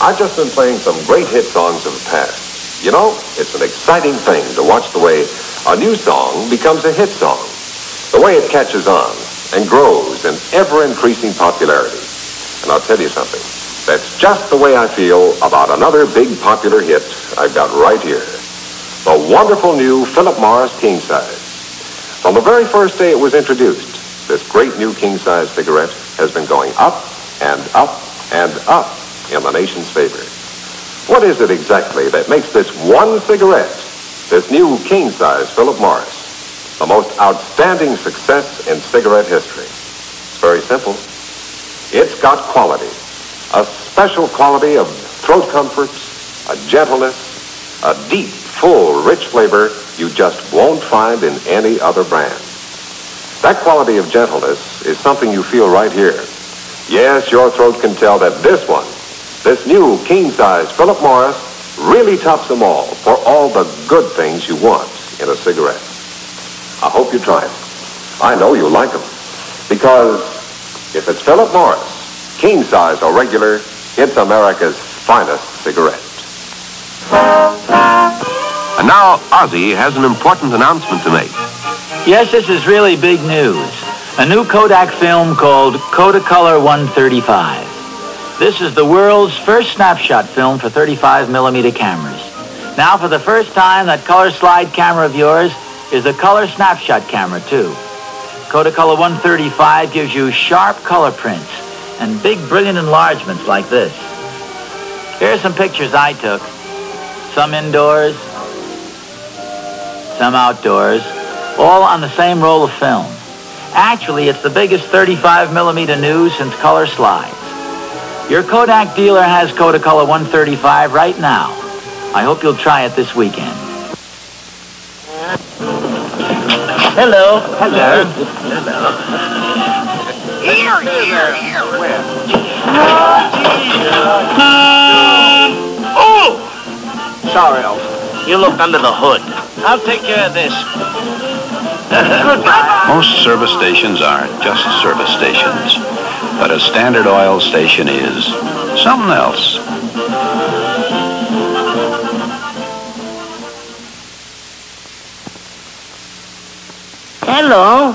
I've just been playing some great hit songs of the past. You know, it's an exciting thing to watch the way a new song becomes a hit song. The way it catches on and grows in ever-increasing popularity. And I'll tell you something. That's just the way I feel about another big popular hit I've got right here. The wonderful new Philip Morris King Size. From the very first day it was introduced, this great new King Size cigarette has been going up and up and up in the nation's favor. What is it exactly that makes this one cigarette, this new King Size Philip Morris, the most outstanding success in cigarette history? It's very simple. It's got quality, a special quality of throat comfort, a gentleness, a deep, full, rich flavor you just won't find in any other brand. That quality of gentleness is something you feel right here. Yes, your throat can tell that this one, this new king size Philip Morris, really tops them all for all the good things you want in a cigarette. I hope you try it. I know you'll like them. Because if it's Philip Morris, king size or regular, it's America's finest cigarette. And now Ozzie has an important announcement to make. Yes, this is really big news. A new Kodak film called Kodacolor 135. This is the world's first snapshot film for 35 millimeter cameras. Now, for the first time, that color slide camera of yours is a color snapshot camera, too. Kodacolor 135 gives you sharp color prints and big, brilliant enlargements like this. Here are some pictures I took. Some indoors, some outdoors, all on the same roll of film. Actually, it's the biggest 35 millimeter news since color slides. Your Kodak dealer has Kodacolor 135 right now. I hope you'll try it this weekend. Hello. Hello. Hello. Here, here, here. Where? Oh! Sorry, Elf. You looked under the hood. I'll take care of this. Goodbye. Most service stations are just service stations. But a Standard Oil station is something else. Hello.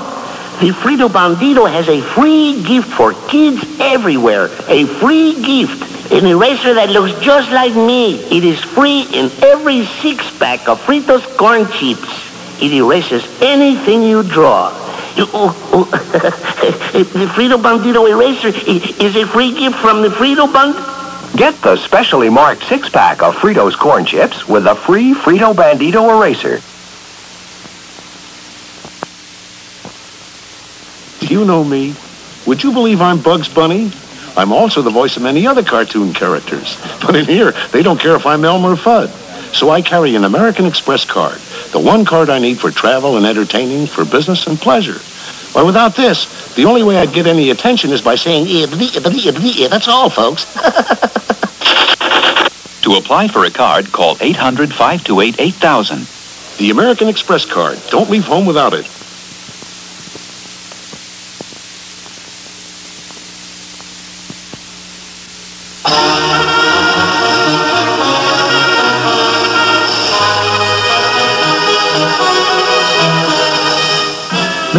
The Frito Bandito has a free gift for kids everywhere. A free gift. An eraser that looks just like me. It is free in every six-pack of Fritos corn chips. It erases anything you draw. You, oh, oh, the Frito Bandito eraser is a free gift from the Frito Band... Get the specially marked six-pack of Fritos corn chips with a free Frito Bandito eraser. Do you know me. Would you believe I'm Bugs Bunny? I'm also the voice of many other cartoon characters. But in here, they don't care if I'm Elmer Fudd. So I carry an American Express card, the one card I need for travel and entertaining, for business and pleasure. Why, without this, the only way I'd get any attention is by saying, that's all, folks. To apply for a card, call 800 528 8000. The American Express card. Don't leave home without it.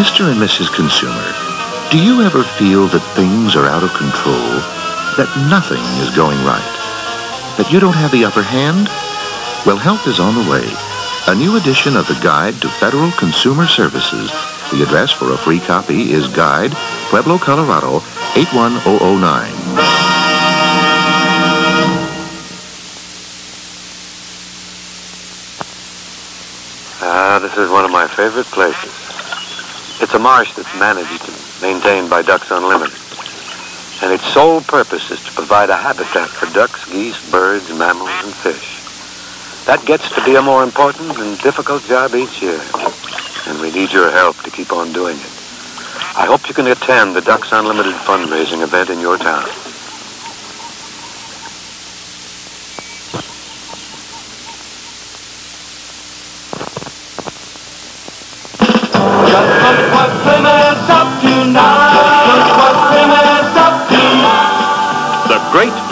Mr. and Mrs. Consumer, do you ever feel that things are out of control? That nothing is going right? That you don't have the upper hand? Well, help is on the way. A new edition of the Guide to Federal Consumer Services. The address for a free copy is Guide, Pueblo, Colorado, 81009. Ah, this is one of my favorite places. It's a marsh that's managed and maintained by Ducks Unlimited. And its sole purpose is to provide a habitat for ducks, geese, birds, mammals, and fish. That gets to be a more important and difficult job each year. And we need your help to keep on doing it. I hope you can attend the Ducks Unlimited fundraising event in your town.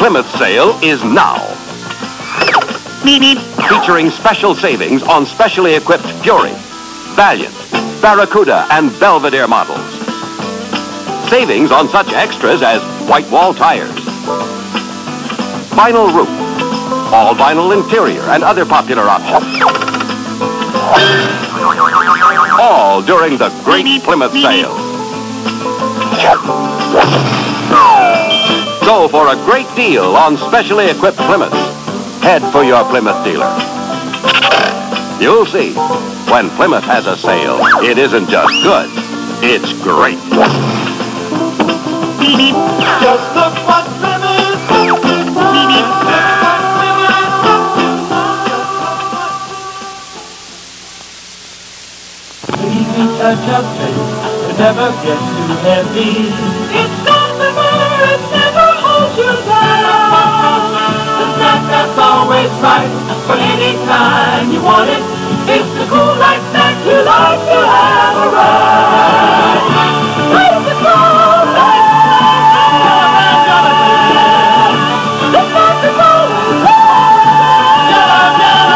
Plymouth sale is now. Featuring special savings on specially equipped Fury, Valiant, Barracuda, and Belvedere models. Savings on such extras as white wall tires, vinyl roof, all vinyl interior, and other popular options. All during the Great Plymouth Sale. Go for a great deal on specially equipped Plymouths. Head for your Plymouth dealer. You'll see, when Plymouth has a sale, it isn't just good, it's great. Just look what Plymouth of faith, it never gets too heavy. That's always right, but anytime you want it, it's the cool light snack you like to have around. It's the cool light snack, Jonathan. The snack that's always right, Jonathan.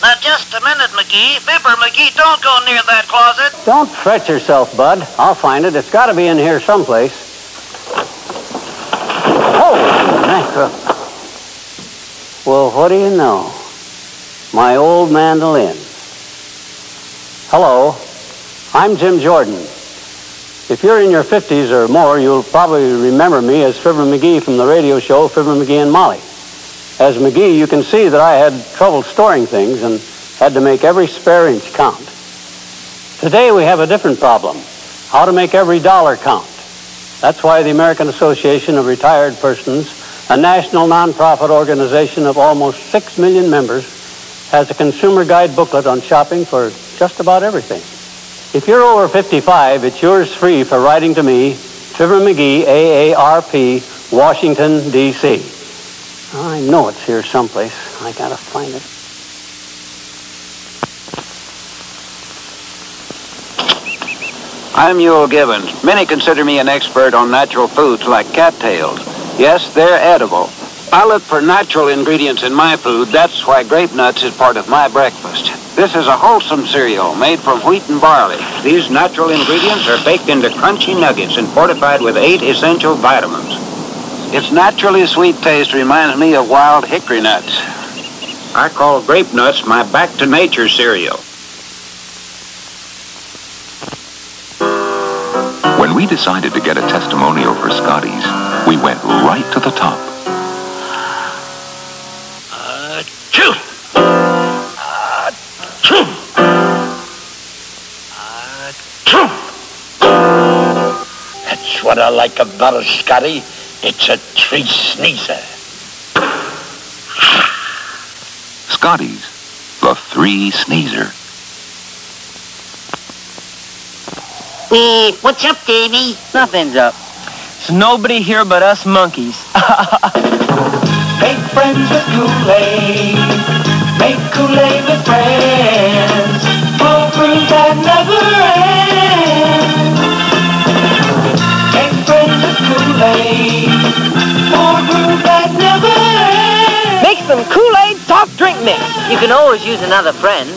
Now, just a minute, McGee. Fibber, McGee, don't go near that closet. Don't fret yourself, Bud. I'll find it. It's got to be in here someplace. Oh, mackerel. Well, what do you know? My old mandolin. Hello, I'm Jim Jordan. If you're in your 50s or more, you'll probably remember me as Fibber McGee from the radio show Fibber McGee and Molly. As McGee, you can see that I had trouble storing things and had to make every spare inch count. Today we have a different problem how to make every dollar count. That's why the American Association of Retired Persons, a national nonprofit organization of almost 6 million members, has a consumer guide booklet on shopping for just about everything. If you're over 55, it's yours free for writing to me, Fibber McGee, AARP, Washington, D.C. I know it's here someplace. I gotta find it. I'm Euell Gibbons. Many consider me an expert on natural foods like cattails. Yes, they're edible. I look for natural ingredients in my food. That's why grape nuts is part of my breakfast. This is a wholesome cereal made from wheat and barley. These natural ingredients are baked into crunchy nuggets and fortified with eight essential vitamins. Its naturally sweet taste reminds me of wild hickory nuts. I call grape nuts my back to nature cereal. We decided to get a testimonial for Scotties, we went right to the top. Achoo! Achoo! Achoo! That's what I like about a Scotty. It's a tree sneezer. Scotties, the three sneezer. Eh, what's up, Davy? Nothing's up. It's nobody here but us monkeys. Make friends with Kool-Aid. Make Kool-Aid with friends. For brews that never end. Make friends with Kool-Aid. For brews that never end. Make some Kool-Aid soft drink mix. You can always use another friend.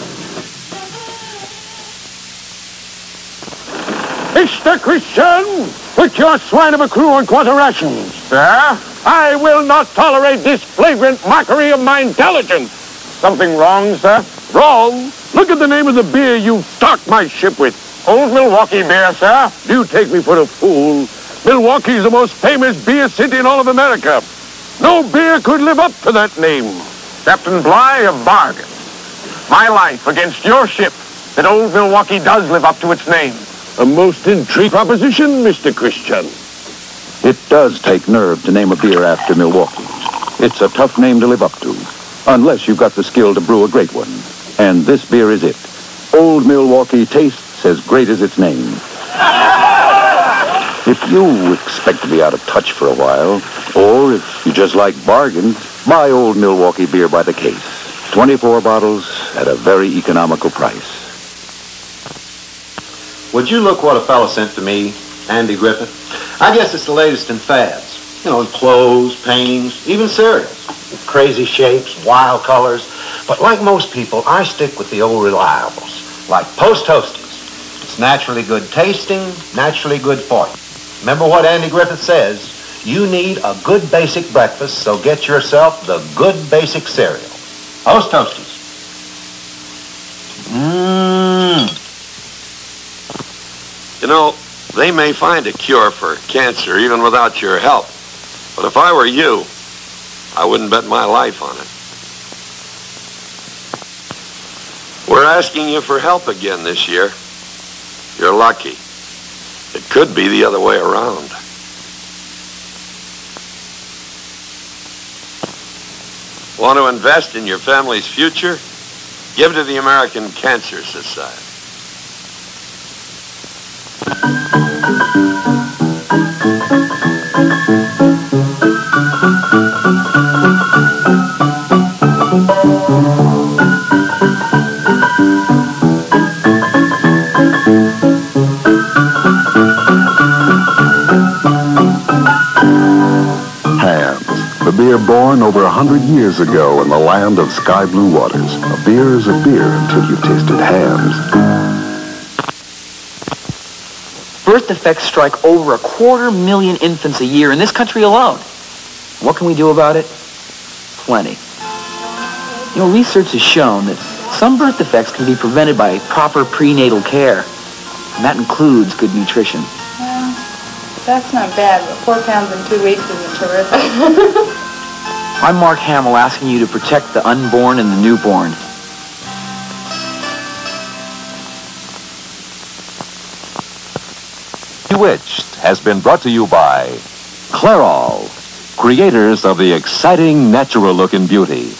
Mr. Christian, put your swine of a crew on quarter rations. Sir? I will not tolerate this flagrant mockery of my intelligence. Something wrong, sir? Wrong? Look at the name of the beer you stocked my ship with. Old Milwaukee beer, sir. Do You take me for a fool. Milwaukee's the most famous beer city in all of America. No beer could live up to that name. Captain Bligh, a bargain. My life against your ship that old Milwaukee does live up to its name. A most intriguing proposition, Mr. Christian. It does take nerve to name a beer after Milwaukee. It's a tough name to live up to, unless you've got the skill to brew a great one. And this beer is it. Old Milwaukee tastes as great as its name. If you expect to be out of touch for a while, or if you just like bargains, buy Old Milwaukee beer by the case. 24 bottles at a very economical price. Would you look what a fella sent to me? Andy Griffith. I guess it's the latest in fads. You know, in clothes, paintings, even cereals. Crazy shapes, wild colors. But like most people, I stick with the old reliables, like Post Toasties. It's naturally good tasting, naturally good for you. Remember what Andy Griffith says, you need a good basic breakfast, so get yourself the good basic cereal. Post Toasties. Mmm. You know, they may find a cure for cancer even without your help. But if I were you, I wouldn't bet my life on it. We're asking you for help again this year. You're lucky. It could be the other way around. Want to invest in your family's future? Give to the American Cancer Society. Hamm's, the beer born over a hundred years ago in the land of sky blue waters. A beer is a beer until you've tasted Hamm's. Birth defects strike over a quarter million infants a year in this country alone. What can we do about it? Plenty. You know, research has shown that some birth defects can be prevented by proper prenatal care, and that includes good nutrition. Well, that's not bad, but four pounds in two weeks isn't terrific. I'm Mark Hamill asking you to protect the unborn and the newborn. Bewitched has been brought to you by Clairol, creators of the exciting natural look and beauty,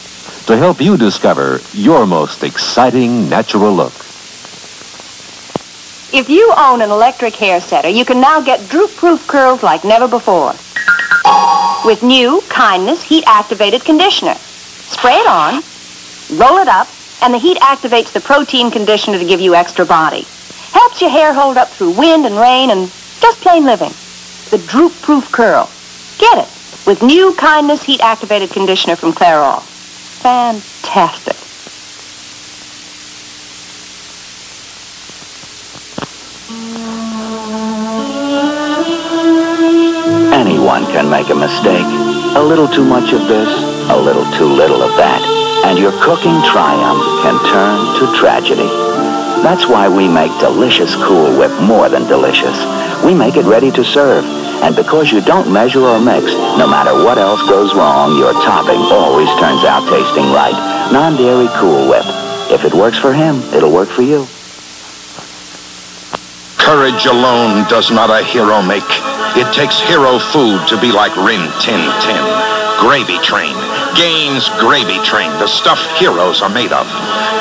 to help you discover your most exciting natural look. If you own an electric hair setter, you can now get droop-proof curls like never before. With new Kindness heat-activated conditioner. Spray it on, roll it up, and the heat activates the protein conditioner to give you extra body. Helps your hair hold up through wind and rain and just plain living. The droop-proof curl. Get it with new Kindness heat-activated conditioner from Clairol. Fantastic. Anyone can make a mistake. A little too much of this, a little too little of that. And your cooking triumph can turn to tragedy. That's why we make delicious Cool Whip more than delicious. We make it ready to serve. And because you don't measure or mix, no matter what else goes wrong, your topping always turns out tasting right. Non-dairy Cool Whip. If it works for him, it'll work for you. Courage alone does not a hero make. It takes hero food to be like Rin Tin Tin. Gravy Train. Gaines Gravy Train. The stuff heroes are made of.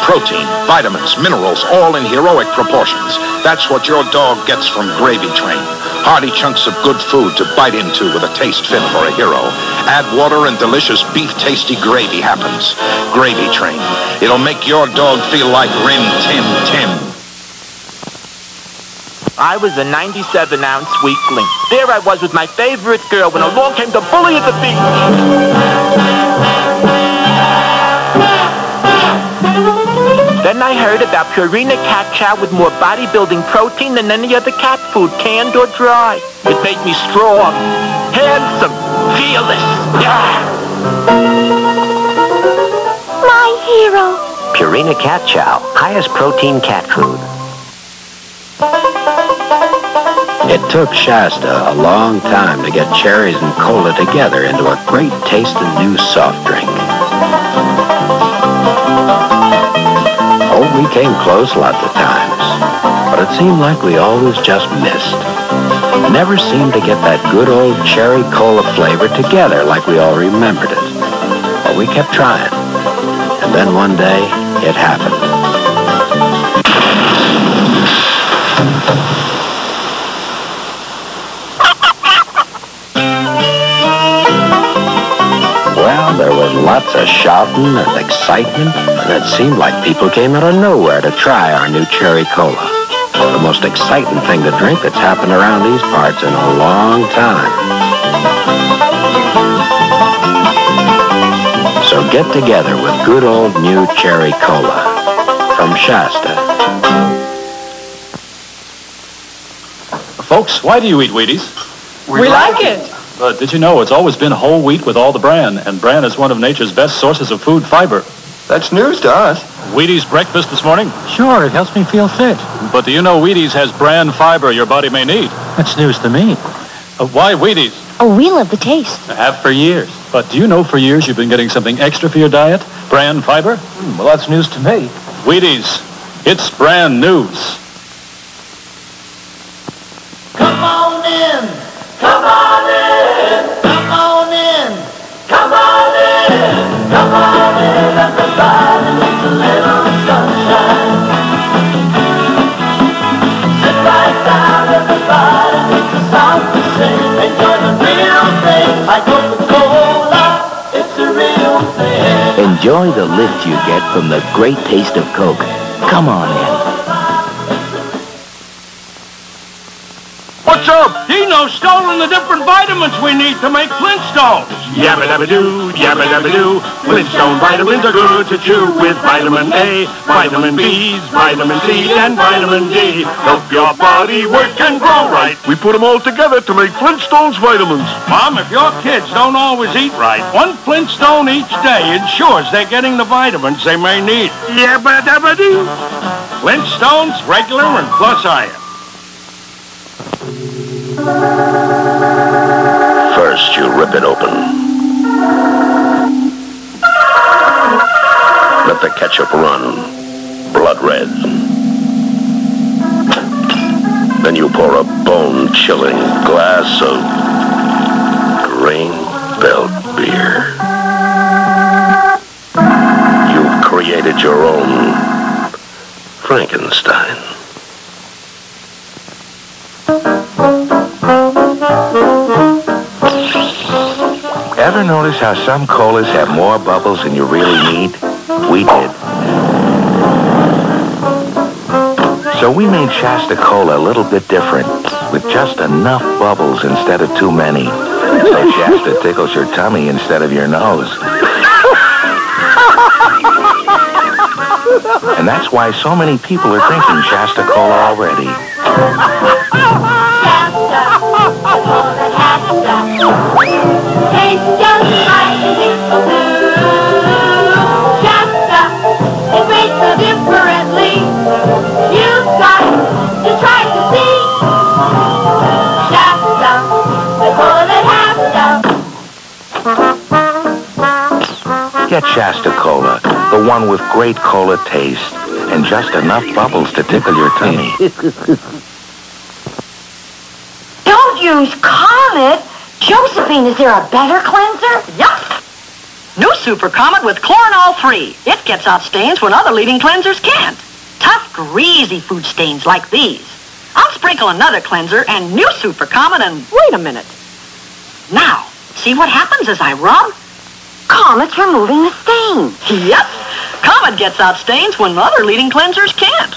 Protein, vitamins, minerals, all in heroic proportions. That's what your dog gets from Gravy Train. Hearty chunks of good food to bite into with a taste fit for a hero. Add water and delicious beef tasty gravy happens. Gravy Train. It'll make your dog feel like Rin Tin Tin. I was a 97 ounce weakling. There I was with my favorite girl when along came the bully at the beach. Then I heard about Purina cat chow with more bodybuilding protein than any other cat food, canned or dry. It made me strong, handsome, fearless. My hero. Purina Cat Chow, highest protein cat food. It took Shasta a long time to get cherries and cola together into a great tasting new soft drink. We came close lots of times, but it seemed like we always just missed. Never seemed to get that good old cherry cola flavor together like we all remembered it. But we kept trying. And then one day, it happened. Lots of shouting and excitement, and it seemed like people came out of nowhere to try our new cherry cola. The most exciting thing to drink that's happened around these parts in a long time. So get together with good old new cherry cola from Shasta. Folks, why do you eat Wheaties? We, like it. Uh, did you know it's always been whole wheat with all the bran, and bran is one of nature's best sources of food fiber. That's news to us. Wheaties breakfast this morning? Sure, it helps me feel fit. But do you know Wheaties has bran fiber your body may need? That's news to me. Uh, why Wheaties? Oh, we love the taste. I have for years. But do you know for years you've been getting something extra for your diet? Bran fiber? Hmm, well, that's news to me. Wheaties. It's brand news. Enjoy the lift you get from the great taste of Coke. Come on in. Up? Stolen the different vitamins we need to make Flintstones. Yabba dabba doo, yabba dabba doo. Flintstone vitamins are good to chew with vitamin A, vitamin B's, vitamin C, and vitamin D. Help your body work and grow right. We put them all together to make Flintstones vitamins. Mom, if your kids don't always eat right, one Flintstone each day ensures they're getting the vitamins they may need. Yabba dabba doo. Flintstones, regular and plus iron. First, you rip it open. Let the ketchup run, blood red. Then you pour a bone-chilling glass of Grain Belt beer. You've created your own Frankenstein. Notice how some colas have more bubbles than you really need? We did. So we made Shasta Cola a little bit different, with just enough bubbles instead of too many. So Shasta tickles your tummy instead of your nose. And that's why so many people are drinking Shasta Cola already. Get Shasta Cola, the one with great cola taste and just enough bubbles to tickle your tummy. Don't use Comet. Josephine, is there a better cleanser? Yup. New Super Comet with Chlorinol 3. It gets out stains when other leading cleansers can't. Tough, greasy food stains like these. I'll sprinkle another cleanser and new Super Comet and wait a minute. Now, see what happens as I rub? Comet's removing the stain. Yep. Comet gets out stains when other leading cleansers can't.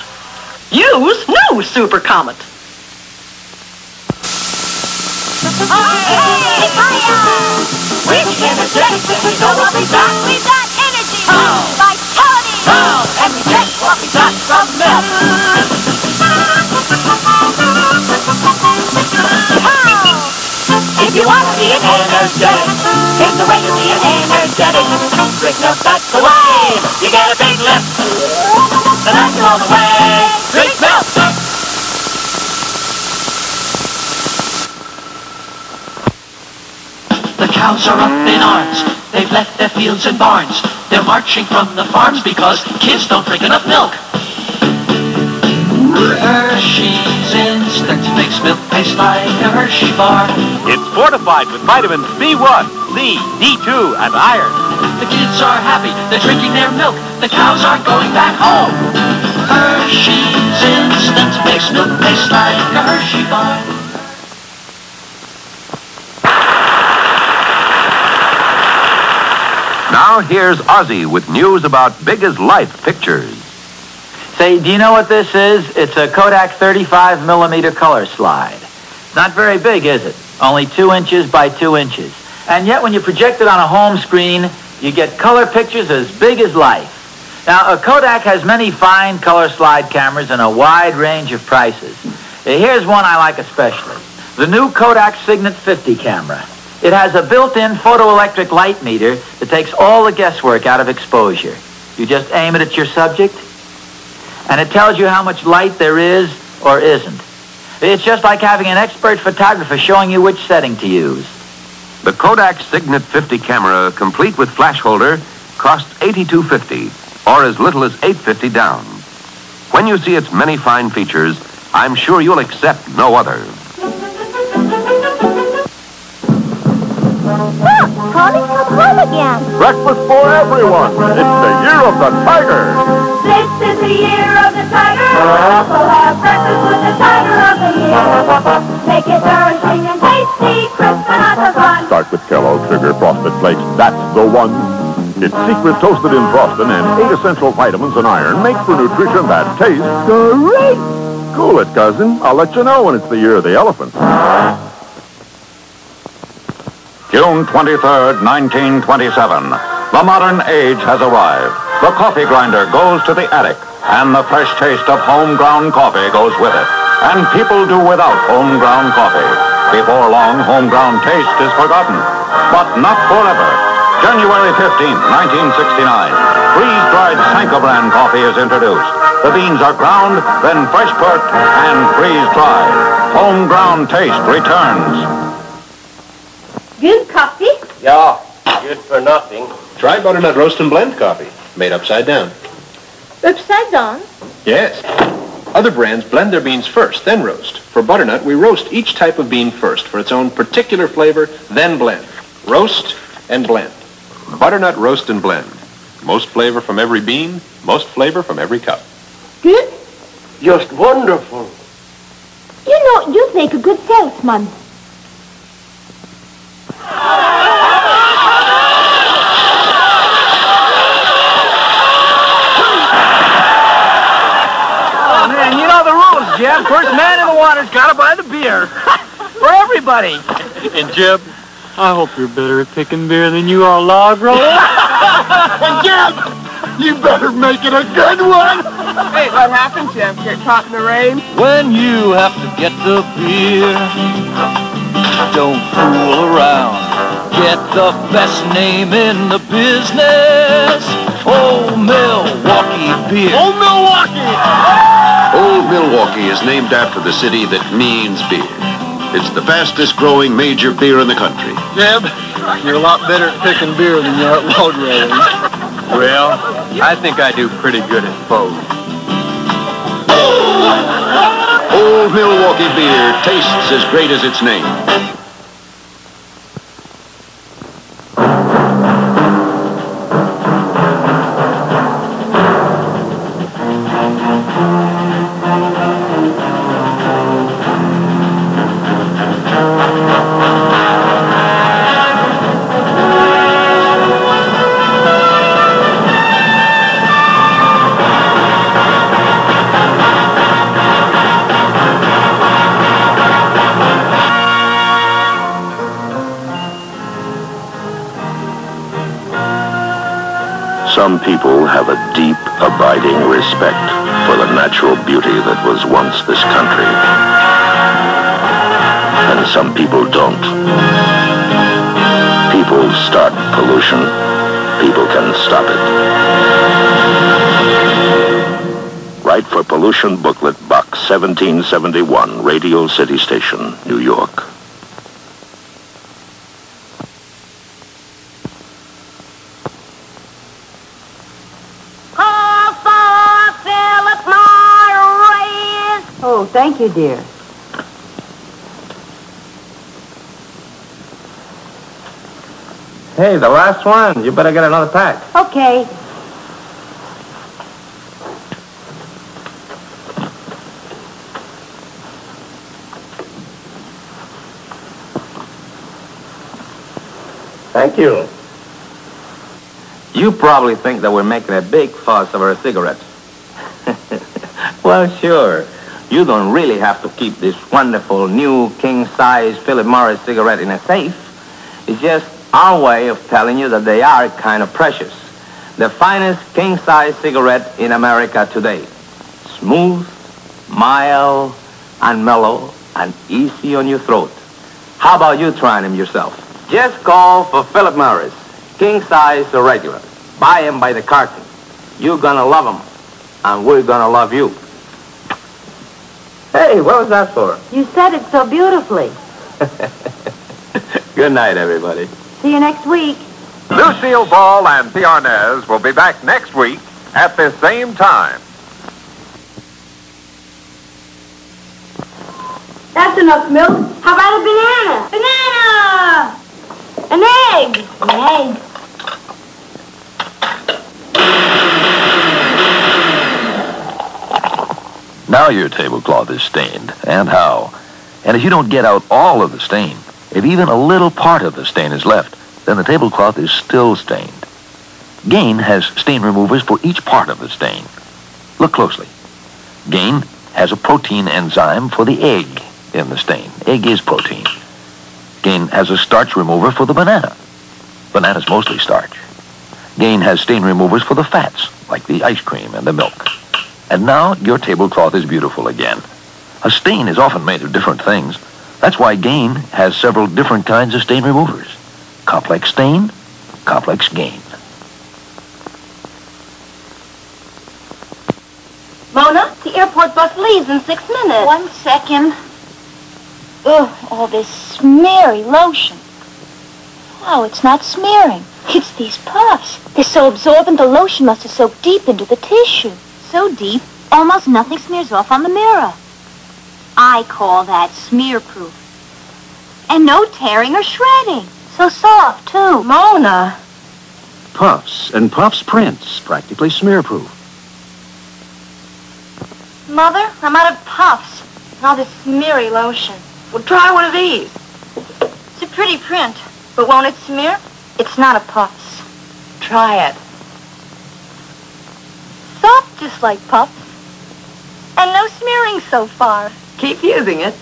Use new Super Comet. We've energetic, we know what we got. We've got energy, vitality, and we get what we got from milk. If you want to be an energetic, here's the way to be an energetic. Drink milk, that's the way. You get a big lift, and that's all the way. Drink milk. The cows are up in arms. They've left their fields and barns. They're marching from the farms because kids don't drink enough milk. Hershey's Instant makes milk taste like a Hershey bar. It's fortified with vitamins B1, C, D2, and iron. The kids are happy. They're drinking their milk. The cows aren't going back home. Hershey's Instant makes milk taste like a Hershey bar. Now here's Ozzie with news about Big as Life pictures. Say, do you know what this is? It's a Kodak 35 millimeter color slide. Not very big, is it? Only two inches by two inches. And yet when you project it on a home screen, you get color pictures as big as life. Now, a Kodak has many fine color slide cameras and a wide range of prices. Uh, Here's one I like especially. The new Kodak Signet 50 camera. It has a built-in photoelectric light meter that takes all the guesswork out of exposure. You just aim it at your subject, and it tells you how much light there is or isn't. It's just like having an expert photographer showing you which setting to use. The Kodak Signet 50 camera, complete with flash holder, costs $82.50, or as little as $8.50 down. When you see its many fine features, I'm sure you'll accept no other. Home again. Breakfast for everyone. It's the year of the tiger. This is the year of the tiger. We'll have breakfast with the tiger of the year. Make it nourishing and tasty, crisp and hot for fun. Start with Kellogg's Sugar Frosted Flakes. That's the one. Its secret toasted in frosting and eight essential vitamins and iron make for nutrition that tastes great. Cool it, cousin. I'll let you know when it's the year of the elephant. June 23rd, 1927. The modern age has arrived. The coffee grinder goes to the attic, and the fresh taste of home-ground coffee goes with it. And people do without home-ground coffee. Before long, home-ground taste is forgotten. But not forever. January 15th, 1969, freeze-dried Sanka brand coffee is introduced. The beans are ground, then fresh put, and freeze-dried. Home-ground taste returns. Good coffee. Yeah, good for nothing. Try butternut roast and blend coffee, made upside down. Upside down. Yes. Other brands blend their beans first, then roast. For butternut, we roast each type of bean first for its own particular flavor, then blend. Roast and blend. Butternut roast and blend. Most flavor from every bean, most flavor from every cup. Good? Just wonderful. You know, you'd make a good salesman. Oh, man, you know the rules, Jeb. First man in the water's got to buy the beer. For everybody. And Jeb, I hope you're better at picking beer than you are log rolling. and Jeb, you better make it a good one. Hey, what happened, Jeb? Get caught in the rain? when you have to get the beer, don't fool around. Get the best name in the business. Old Milwaukee beer. Old Milwaukee! Old Milwaukee is named after the city that means beer. It's the fastest growing major beer in the country. Jeb, you're a lot better at picking beer than you are at log rolling. Well, I think I do pretty good at both. Old Milwaukee beer tastes as great as its name. Some people have a deep, abiding respect for the natural beauty that was once this country. And some people don't. People start pollution. People can stop it. Write for Pollution Booklet, Box 1771, Radio City Station, New York. Oh, thank you, dear. Hey, the last one. You better get another pack. Okay. Thank you. You probably think that we're making a big fuss over a cigarette. Well, sure. You don't really have to keep this wonderful new king-size Philip Morris cigarette in a safe. It's just our way of telling you that they are kind of precious. The finest king-size cigarette in America today. Smooth, mild, and mellow, and easy on your throat. How about you trying them yourself? Just call for Philip Morris, king-size or regular. Buy them by the carton. You're gonna love them, and we're gonna love you. Hey, what was that for? You said it so beautifully. Good night, everybody. See you next week. Lucille Ball and P. Arnaz will be back next week at the same time. That's enough milk. How about a banana? Banana! An egg. An egg. Now your tablecloth is stained, and how. And if you don't get out all of the stain, if even a little part of the stain is left, then the tablecloth is still stained. Gain has stain removers for each part of the stain. Look closely. Gain has a protein enzyme for the egg in the stain. Egg is protein. Gain has a starch remover for the banana. Banana's mostly starch. Gain has stain removers for the fats, like the ice cream and the milk. And now your tablecloth is beautiful again. A stain is often made of different things. That's why Gain has several different kinds of stain removers. Complex stain, complex gain. Mona, the airport bus leaves in six minutes. One second. Ugh, all this smeary lotion. Oh, it's not smearing. It's these puffs. They're so absorbent the lotion must have soaked deep into the tissue. So deep, almost nothing smears off on the mirror. I call that smear-proof. And no tearing or shredding. So soft, too. Mona. Puffs and Puffs prints, practically smear-proof. Mother, I'm out of puffs. And all this smeary lotion. Well, try one of these. It's a pretty print, but won't it smear? It's not a puffs. Try it. Soft just like puffs. And no smearing so far. Keep using it.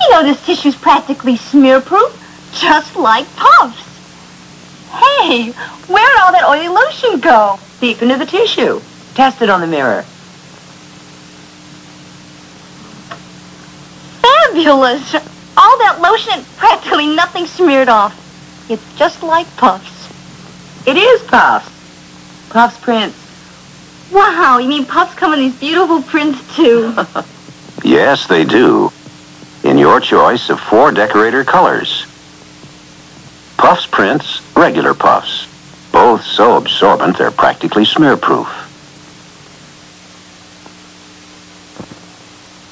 You know this tissue's practically smear-proof, just like puffs. Hey, where'd all that oily lotion go? Deep into the tissue. Test it on the mirror. Fabulous. All that lotion and practically nothing smeared off. It's just like puffs. It is Puffs. Puffs prints. Wow, you mean puffs come in these beautiful prints too? Yes, they do. In your choice of four decorator colors. Puffs prints, regular puffs. Both so absorbent they're practically smear-proof.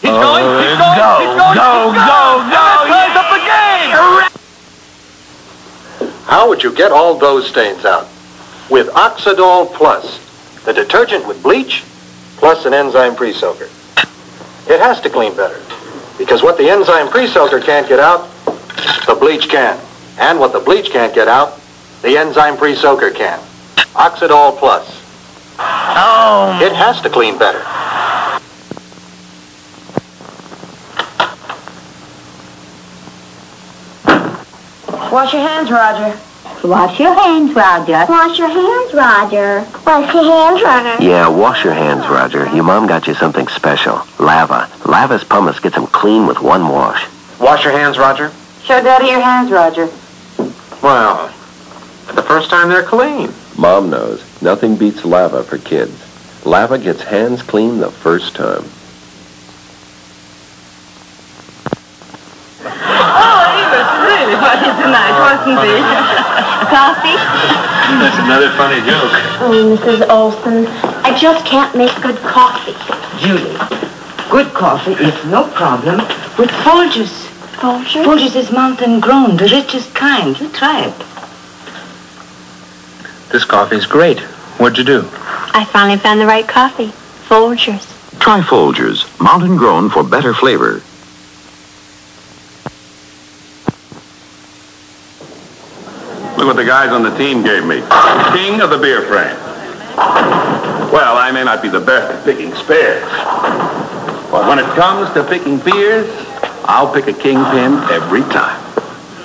He's going, he's uh, going, go, he's going, go, he's go, going. go. And that ties up the game. How would you get all those stains out? With Oxidol Plus, the detergent with bleach plus an enzyme pre-soaker. It has to clean better because what the enzyme pre-soaker can't get out, the bleach can. And what the bleach can't get out, the enzyme pre-soaker can. Oxidol Plus. Oh. It has to clean better. Wash your hands, Roger. Wash your hands, Roger. Wash your hands, Roger. Wash your hands, Roger. Yeah, wash your hands, Roger. Your mom got you something special. Lava. Lava's pumice gets them clean with one wash. Wash your hands, Roger. Show Daddy your hands, Roger. Well, the first time they're clean. Mom knows. Nothing beats lava for kids. Lava gets hands clean the first time. Oh, he was really funny tonight, wasn't he? Coffee? That's another funny joke. Oh, Mrs. Olson, I just can't make good coffee. Julie, good coffee is no problem with Folgers. Folgers? Folgers is mountain grown, the richest kind. You try it. This coffee's great. What'd you do? I finally found the right coffee. Folgers. Try Folgers, mountain grown for better flavor. Look what the guys on the team gave me. King of the beer frame. Well, I may not be the best at picking spares, But when it comes to picking beers, I'll pick a kingpin every time.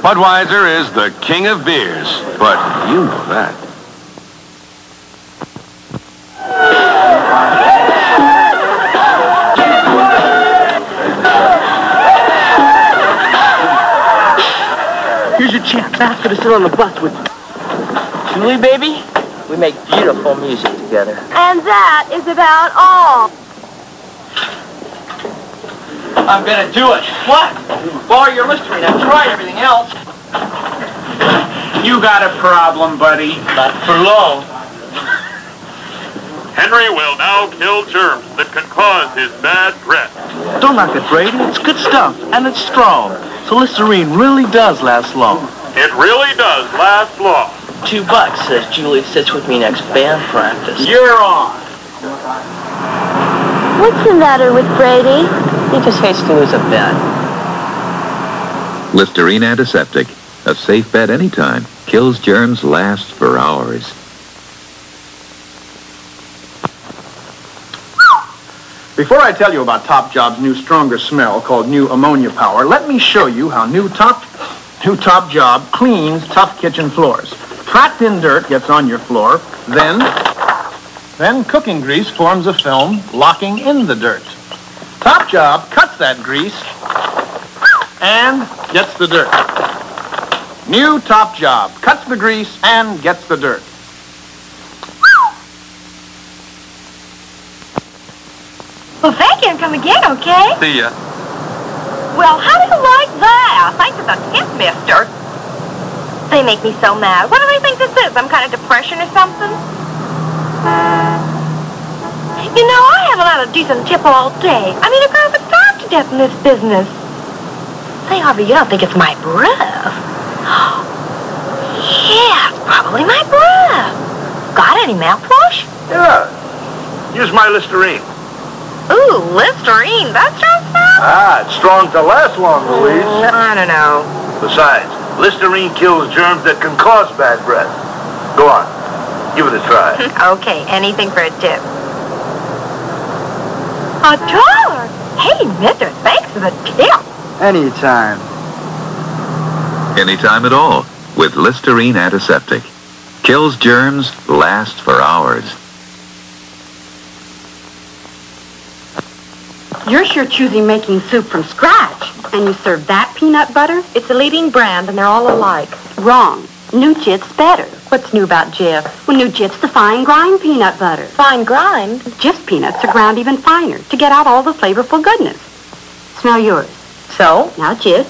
Budweiser is the king of beers, but you know that. Your chance. Her to sit on the bus with you. Julie, baby, we make beautiful music together. And that is about all. I'm gonna do it. What? Borrow your Listerine. I've tried everything else. You got a problem, buddy. Not for long. Henry will now kill germs that can cause his bad breath. Don't knock it, Brady. It's good stuff, and it's strong. So Listerine really does last long. It really does last long. Two bucks, says Julie sits with me next band practice. You're on. What's the matter with Brady? He just hates to lose a bet. Listerine antiseptic. A safe bet anytime. Kills germs, lasts for hours. Before I tell you about Top Job's new stronger smell called New Ammonia Power, let me show you how new Top new Top Job cleans tough kitchen floors. Trapped in dirt gets on your floor, then then cooking grease forms a film locking in the dirt. Top Job cuts that grease and gets the dirt. New Top Job cuts the grease and gets the dirt. Well, thank you and come again, okay? See ya. Well, how do you like that? The tip, mister. They make me so mad. What do they think this is? Some kind of depression or something? You know, I haven't had a decent tip all day. I mean, a girl would starve to death in this business. Say, Harvey, you don't think it's my breath? yeah, it's probably my breath. Got any mouthwash? Yeah. Use my Listerine. Ooh, Listerine. That strong stuff? Ah, it's strong to last long, Louise. Mm, I don't know. Besides, Listerine kills germs that can cause bad breath. Go on. Give it a try. okay, anything for a tip. A dollar? Hey, mister, thanks for the tip. Anytime. Anytime at all. With Listerine antiseptic. Kills germs, lasts for hours. You're sure choosing making soup from scratch. And you serve that peanut butter? It's a leading brand, and they're all alike. Wrong. New Jif's better. What's new about Jif? Well, New Jif's the fine grind peanut butter. Fine grind? Jif's peanuts are ground even finer to get out all the flavorful goodness. Smell yours. So? Now Jif.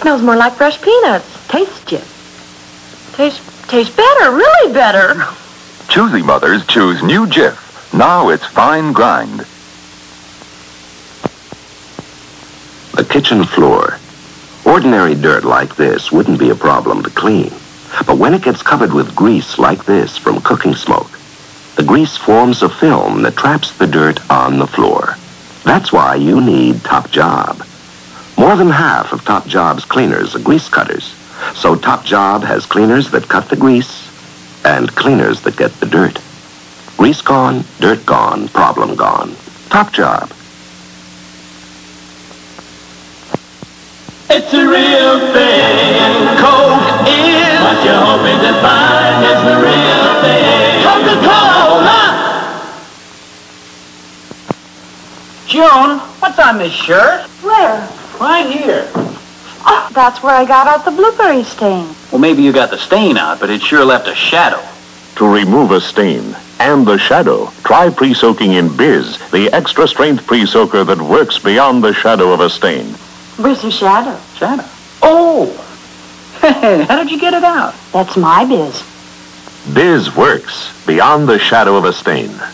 Smells more like fresh peanuts. Taste Jif. Tastes tastes better, really better. Choosy mothers choose new Jif. Now it's fine grind. Kitchen floor. Ordinary dirt like this wouldn't be a problem to clean. But when it gets covered with grease like this from cooking smoke, the grease forms a film that traps the dirt on the floor. That's why you need Top Job. More than half of Top Job's cleaners are grease cutters. So Top Job has cleaners that cut the grease and cleaners that get the dirt. Grease gone, dirt gone, problem gone. Top Job. It's a real thing. Coke is what you're hoping to find is the real thing. Coca-Cola. June, what's on this shirt? Where? Right here. Oh, that's where I got out the blueberry stain. Well, maybe you got the stain out, but it sure left a shadow. To remove a stain and the shadow, try pre-soaking in Biz, the extra strength pre-soaker that works beyond the shadow of a stain. Where's the shadow? Shadow? Oh! Hey, how did you get it out? That's my biz. Biz works beyond the shadow of a stain. Mother,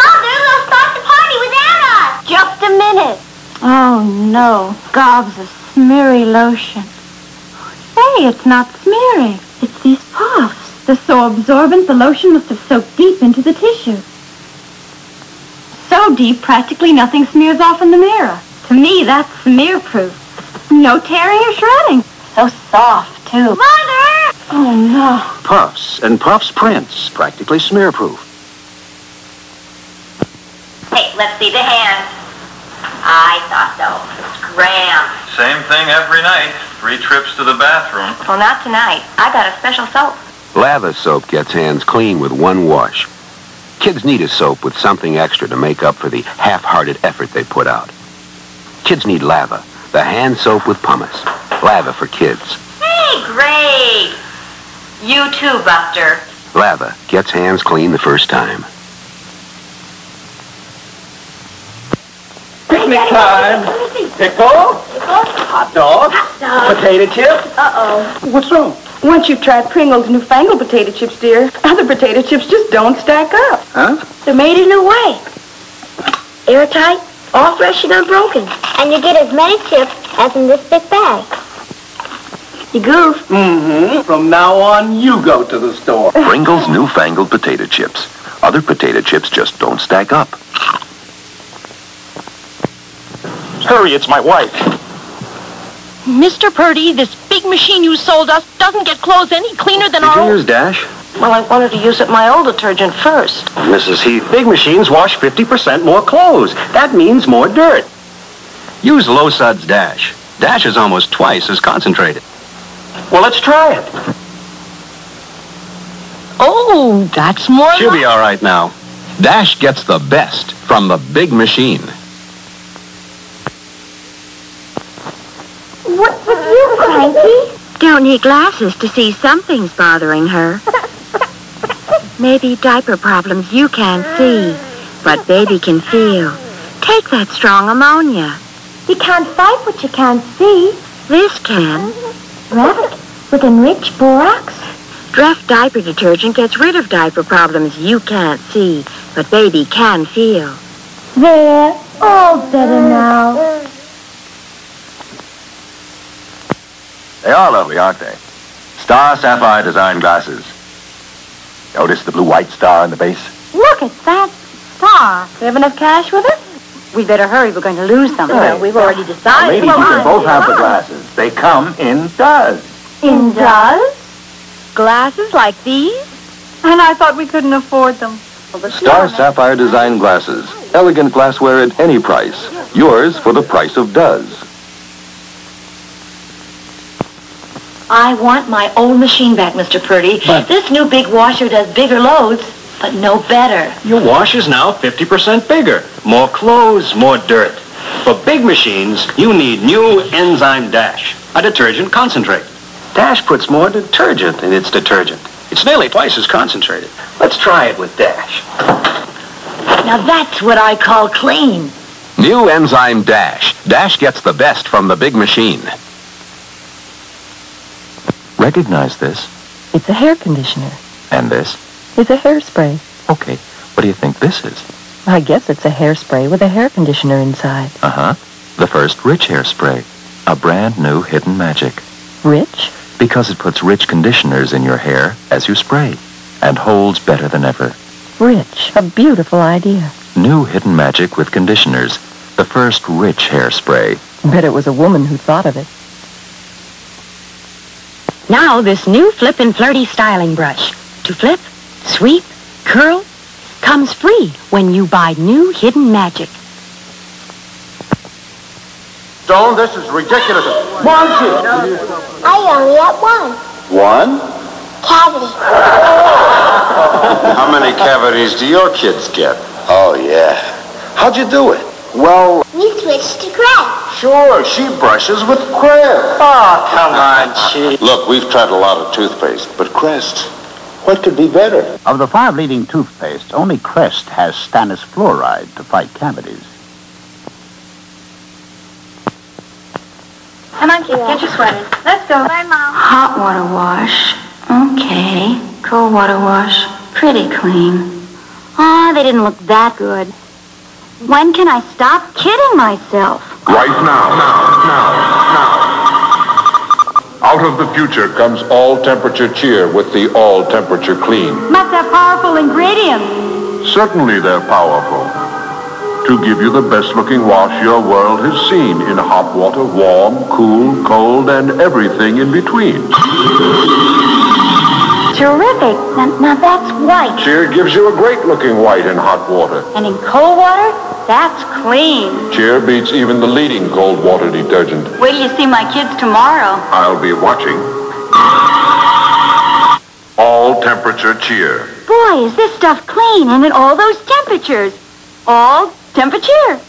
they'll start the party without us. Just a minute. Oh, no. Gobs of smeary lotion. Say, it's not smeary. It's these puffs. They're so absorbent, the lotion must have soaked deep into the tissue. So deep, practically nothing smears off in the mirror. To me, that's smear-proof. No tearing or shredding. So soft, too. Mother! Oh, no. Puffs and Puffs prints, practically smear-proof. Hey, let's see the hands. I thought so. Scram. Same thing every night. Three trips to the bathroom. Well, not tonight. I got a special soap. Lava soap gets hands clean with one wash. Kids need a soap with something extra to make up for the half-hearted effort they put out. Kids need Lava, the hand soap with pumice. Lava for kids. Hey, great. You too, Buster. Lava gets hands clean the first time. Picnic time. Pickle, hot dog, potato chip. Uh-oh. What's wrong? Once you've tried Pringles' newfangled potato chips, dear, other potato chips just don't stack up. Huh? They're made in a new way. Airtight, all fresh and unbroken. And you get as many chips as in this big bag. You goof. Mm-hmm. From now on, you go to the store. Pringles newfangled potato chips. Other potato chips just don't stack up. Hurry, it's my wife. Mr. Purdy, this big machine you sold us doesn't get clothes any cleaner than our own. Dash? Well, I wanted to use up my old detergent first. Mrs. Heath, big machines wash 50% more clothes. That means more dirt. Use Low Suds Dash. Dash is almost twice as concentrated. Well, let's try it. Oh, that's more She'll be all right now. Dash gets the best from the big machine. What's with you, Cranky? Don't need glasses to see something's bothering her. Maybe diaper problems you can't see, but baby can feel. Take that strong ammonia. You can't fight what you can't see. This can. Rabbit with enriched borax. Dreft diaper detergent gets rid of diaper problems you can't see, but baby can feel. There, all better now. They are lovely, aren't they? Star Sapphire design glasses. Notice the blue-white star in the base? Look at that star. We have enough cash with us? We better hurry. We're going to lose some. Well, we've already decided. Ladies, you can both have the glasses. They come in Duz. In Duz? Glasses like these? And I thought we couldn't afford them. Star Sapphire design glasses. Elegant glassware at any price. Yours for the price of Duz. I want my old machine back, Mr. Purdy. this new big washer does bigger loads, but no better. Your wash is now 50% bigger. More clothes, more dirt. For big machines, you need new Enzyme Dash, a detergent concentrate. Dash puts more detergent in its detergent. It's nearly twice as concentrated. Let's try it with Dash. Now that's what I call clean. New Enzyme Dash. Dash gets the best from the big machine. Recognize this. It's a hair conditioner. And this. It's a hairspray. Okay. What do you think this is? I guess it's a hairspray with a hair conditioner inside. Uh-huh. The first rich hairspray. A brand new hidden magic. Rich? Because it puts rich conditioners in your hair as you spray. And holds better than ever. Rich. A beautiful idea. New hidden magic with conditioners. The first rich hairspray. Bet it was a woman who thought of it. Now this new Flip and Flirty styling brush. To flip, sweep, curl, comes free when you buy new Hidden Magic. Stone, this is ridiculous. One, two. I only have one. One? Cavity. How many cavities do your kids get? Oh, yeah. How'd you do it? Well, We switched to Crest. sure, she brushes with Crest. Oh, come on, Chief. Look, we've tried a lot of toothpaste, but Crest, what could be better? Of the five leading toothpastes, only Crest has stannous fluoride to fight cavities. Come on, kids, get your sweaters. Let's go. Bye, Mom. Hot water wash. Okay. Cold water wash. Pretty clean. Ah, they didn't look that good. When can I stop kidding myself? Right now, now, now, now. Out of the future comes all temperature cheer with the all temperature clean. Must have powerful ingredients. Certainly they're powerful. To give you the best looking wash your world has seen in hot water, warm, cool, cold, and everything in between. Terrific. Now, now that's white. Cheer gives you a great-looking white in hot water. And in cold water, that's clean. Cheer beats even the leading cold water detergent. Wait till you see my kids tomorrow. I'll be watching. All temperature cheer. Boy, is this stuff clean and at all those temperatures. All temperature.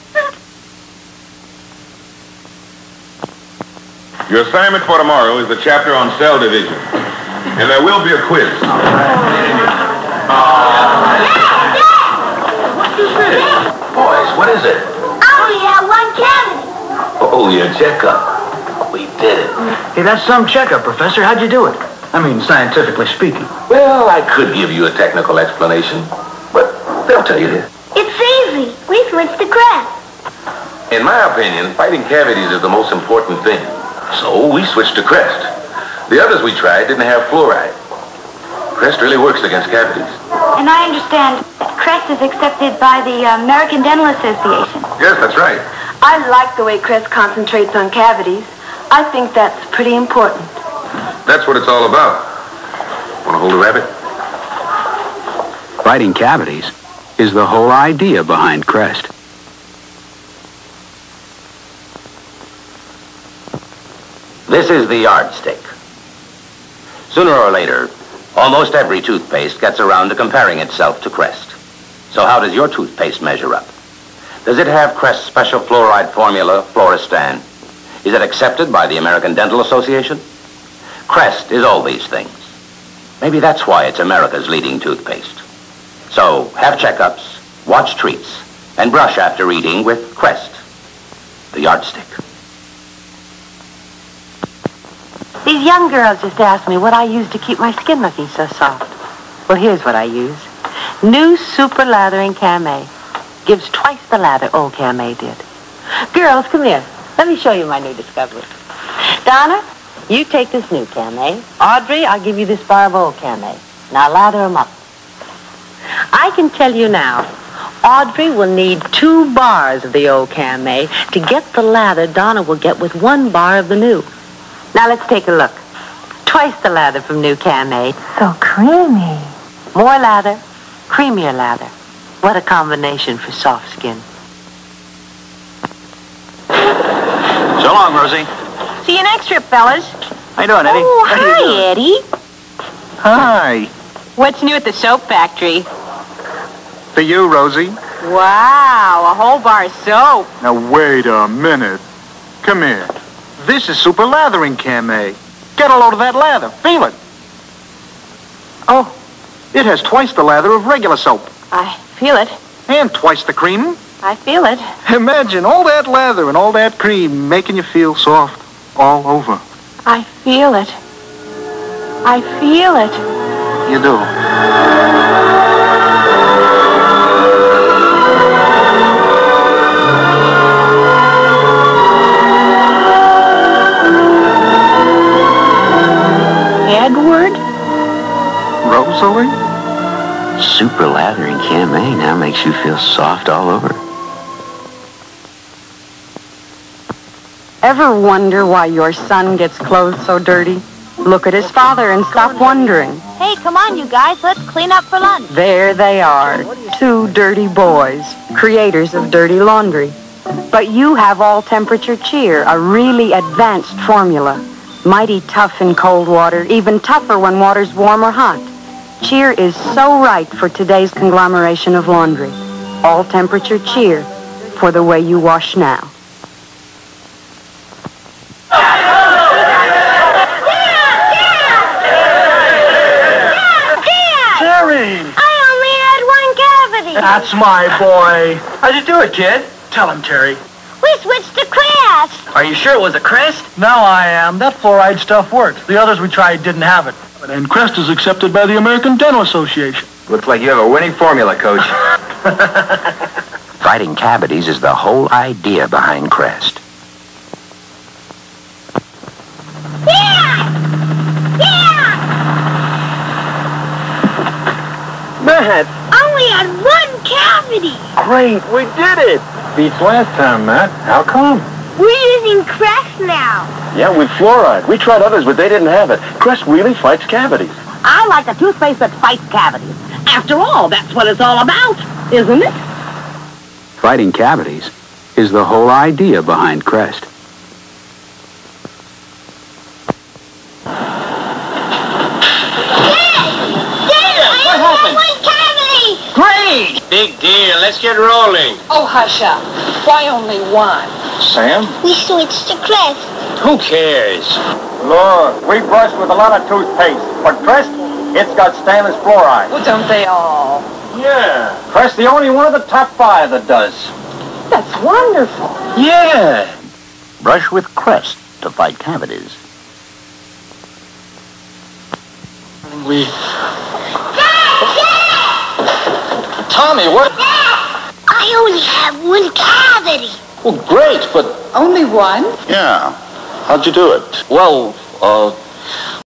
Your assignment for tomorrow is the chapter on cell division. And there will be a quiz. What is this? Boys, what is it? Oh, I only have one cavity. Oh, oh, your checkup. We did it. Hey, that's some checkup, Professor. How'd you do it? I mean, scientifically speaking. Well, I could give you a technical explanation, but they'll tell you this. It's easy. We switched to crest. In my opinion, fighting cavities is the most important thing. So we switched to Crest. The others we tried didn't have fluoride. Crest really works against cavities. And I understand that Crest is accepted by the American Dental Association. Yes, that's right. I like the way Crest concentrates on cavities. I think that's pretty important. That's what it's all about. Want to hold a rabbit? Fighting cavities is the whole idea behind Crest. This is the yardstick. Sooner or later, almost every toothpaste gets around to comparing itself to Crest. So how does your toothpaste measure up? Does it have Crest's special fluoride formula, Fluoristan? Is it accepted by the American Dental Association? Crest is all these things. Maybe that's why it's America's leading toothpaste. So have checkups, watch treats, and brush after eating with Crest, the yardstick. These young girls just asked me what I use to keep my skin looking so soft. Well, here's what I use. New Super Lathering Camay. Gives twice the lather old Camay did. Girls, come here. Let me show you my new discovery. Donna, you take this new Camay. Audrey, I'll give you this bar of old Camay. Now lather 'em up. I can tell you now, Audrey will need two bars of the old Camay to get the lather Donna will get with one bar of the new. Now let's take a look. Twice the lather from new Camay. So creamy. More lather, creamier lather. What a combination for soft skin. So long, Rosie. See you next trip, fellas. How you doing, Eddie? Oh, How hi, doing? Eddie. Hi. What's new at the soap factory? For you, Rosie. Wow, a whole bar of soap. Now, wait a minute. Come here. This is super lathering Camay. Get a load of that lather. Feel it. Oh, it has twice the lather of regular soap. I feel it. And twice the cream. I feel it. Imagine all that lather and all that cream making you feel soft all over. I feel it. I feel it. You do. Rosalie? Super lathering Camay now makes you feel soft all over. Ever wonder why your son gets clothes so dirty? Look at his father and stop wondering. Hey, come on, you guys. Let's clean up for lunch. There they are, two dirty boys, creators of dirty laundry. But you have all temperature cheer, a really advanced formula. Mighty tough in cold water, even tougher when water's warm or hot. Cheer is so right for today's conglomeration of laundry. All temperature cheer for the way you wash now. Terry! I only had one cavity. That's my boy. How'd you do it, kid? Tell him, Terry. We switched to crest. Are you sure it was a Crest? Now I am. That fluoride stuff works. The others we tried didn't have it. And Crest is accepted by the American Dental Association. Looks like you have a winning formula, Coach. Fighting cavities is the whole idea behind Crest. Yeah! Yeah! Matt! Only had one cavity. Great, we did it! Beats last time, Matt. How come? We're using crest now. Yeah, with fluoride. We tried others, but they didn't have it. Crest really fights cavities. I like a toothpaste that fights cavities. After all, that's what it's all about, isn't it? Fighting cavities is the whole idea behind Crest. What happened? One cavity! Great! Big deal. Let's get rolling. Oh, hush up. Why only one? Sam? We switched to Crest. Who cares? Look, we brush with a lot of toothpaste, but Crest, it's got stannous fluoride. Well, don't they all? Yeah. Crest, the only one of the top five that does. That's wonderful. Yeah. Brush with Crest to fight cavities. We. Tommy, what? I only have one cavity. Well, great, but Only one? Yeah. How'd you do it? well, uh,